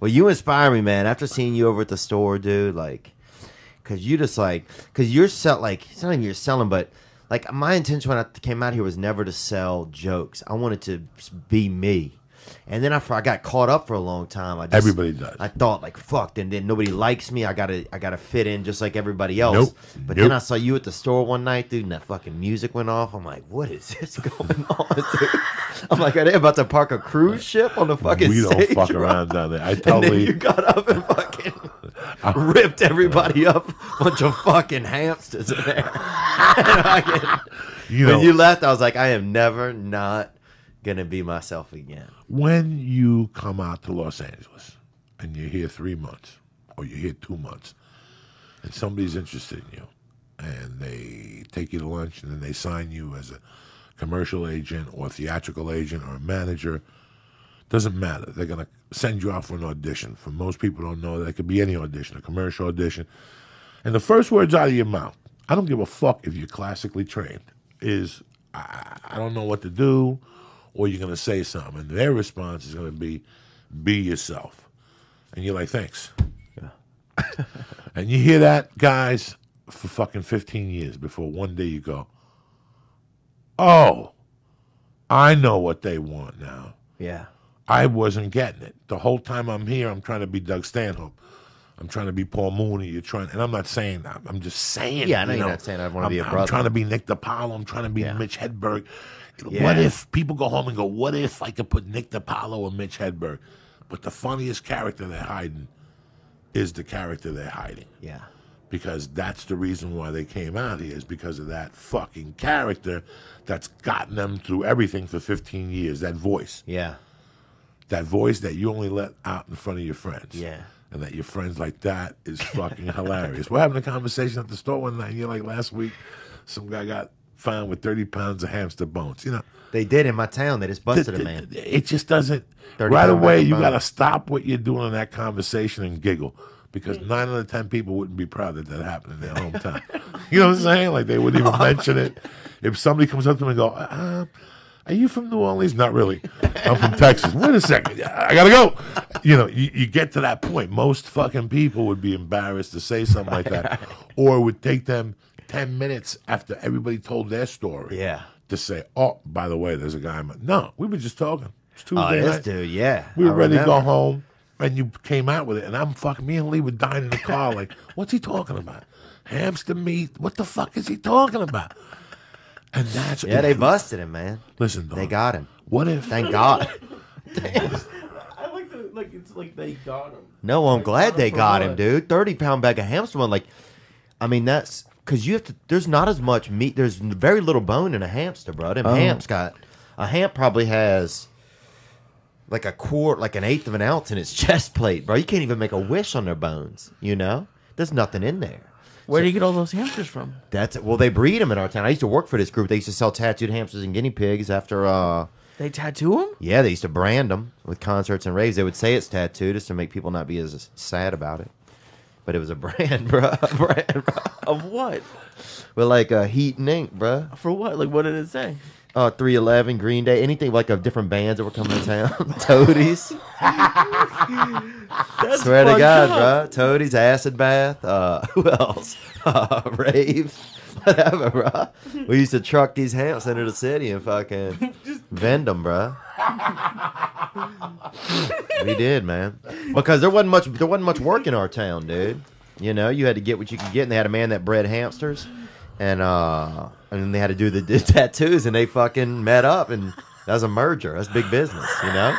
Well, you inspire me, man. After seeing you over at the store, dude, like, cause you just like, cause you're sell like it's not even you're selling, but like my intention when I came out here was never to sell jokes. I wanted to be me. And then after I got caught up for a long time, I just, Everybody does. I thought like fuck, and then nobody likes me. I gotta I gotta fit in just like everybody else. Nope. But Nope. then I saw you at the store one night, dude, and that fucking music went off. I'm like, what is this going on, dude? I'm like, are they about to park a cruise ship on the fucking we don't fuck around down there. I And then totally. you got up and fucking ripped everybody up, bunch of fucking hamsters in there. You know, when you left, I was like, I am never not gonna be myself again. when you come out to Los Angeles and you're here three months or you're here two months and somebody's interested in you and they take you to lunch and then they sign you as a commercial agent or theatrical agent or a manager, doesn't matter. They're to send you out for an audition. For most people don't know that could be any audition, a commercial audition. And the first words out of your mouth, I don't give a fuck if you're classically trained, is I, I don't know what to do, or you're going to say something. And their response is going to be, be yourself. And you're like, thanks. and you hear that, guys, for fucking 15 years before one day you go, oh, I know what they want now. Yeah. I wasn't getting it. The whole time I'm here, I'm trying to be Doug Stanhope. I'm trying to be Paul Mooney. You're trying, and I'm not saying that. I'm just saying. Yeah, I know you you're not saying I wanna I'm- be a I'm trying to be Nick DiPaolo. I'm trying to be Yeah. Mitch Hedberg. What if people go home and go, "What if I could put Nick DiPaolo or Mitch Hedberg?" But the funniest character they're hiding is the character they're hiding Yeah. because that's the reason why they came out here is because of that fucking character that's gotten them through everything for 15 years. That voice Yeah. that voice that you only let out in front of your friends. Yeah. And that your friends like that is fucking hilarious. We're having a conversation at the store one night, and you're like, last week, some guy got found with 30 pounds of hamster bones. You know, They did in my town. They just busted a man. it just doesn't. Right away, you got to stop what you're doing in that conversation and giggle. Because nine out of ten people wouldn't be proud that that happened in their hometown. you know what I'm saying? Like they wouldn't even mention it. If somebody comes up to them and go, uh, "Are you from New Orleans?" Not really. I'm from Texas. Wait a second. I gotta go. You know, you, you get to that point. Most fucking people would be embarrassed to say something like that, or it would take them ten minutes after everybody told their story Yeah. to say, "Oh, by the way, there's a guy." in my-" No, we were just talking. It's oh, Tuesday Oh, this night. dude, yeah. We were I ready to go home, and you came out with it, and I'm fucking. Me and Lee were dying in the car. Like, what's he talking about? Hamster meat? What the fuck is he talking about? And that's Yeah, they busted him, man. Listen, dog, They got him. What if? Thank God. I like the like it's like they got him. No, I'm glad they for got him, dude. Thirty pound bag of hamster bone. Like, I mean, that's because you have to. There's not as much meat. There's very little bone in a hamster, bro. Them Oh. hamps got a ham probably has like a quart, like an eighth of an ounce in its chest plate, bro. You can't even make a wish on their bones. You know, there's nothing in there. Where do you get all those hamsters from? That's it. Well, they breed them in our town. I used to work for this group. They used to sell tattooed hamsters and guinea pigs after. uh They tattoo them? Yeah, they used to brand them with concerts and raves. They would say it's tattooed just to make people not be as sad about it. But it was a brand, bro. A brand, bro. Of what? With like uh, heat and ink, bro. For what? Like what did it say? Uh, 311, Green Day, anything like of different bands that were coming to town. Toadies. That's Swear to God, up. bro. Toadies, Acid Bath. Uh, who else? Uh, Rave. Whatever, bro. We used to truck these hamps into the city and fucking Just... vend them, bro. we did, man. Because there wasn't much there wasn't much work in our town, dude. You know, you had to get what you could get, and they had a man that bred hamsters, and uh, and then they had to do the, the tattoos, and they fucking met up, and that was a merger. That's big business, you know.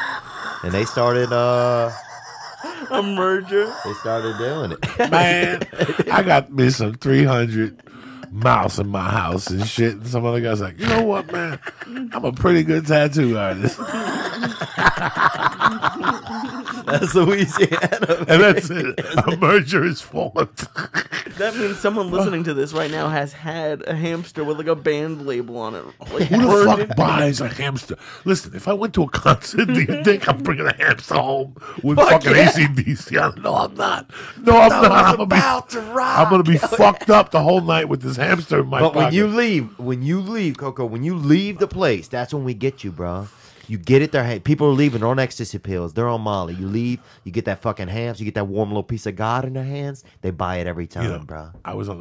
And they started uh, A merger. they started doing it. Man, I got me some 300 mouse in my house and shit. And some other guy's like, you know what, man? I'm a pretty good tattoo artist. That's Louisiana. And that's it. A merger is formed. That means someone listening to this right now has had a hamster with like a band label on it. Like, Who the fuck it- buys a hamster? Listen, if I went to a concert, do you think I'm bringing a hamster home with Fuck fucking yeah. ACDC? No, I'm not. No, I'm not. I'm gonna, about be, to rock. I'm gonna be fucked up the whole night with this hamster in my But when you leave, when you leave, Coco, when you leave the place, that's when we get you, bro. You get it. They're people are leaving. They're on ecstasy pills. They're on Molly. You leave. You get that fucking hams. You get that warm little piece of God in their hands. They buy it every time, You know, bro. I was on the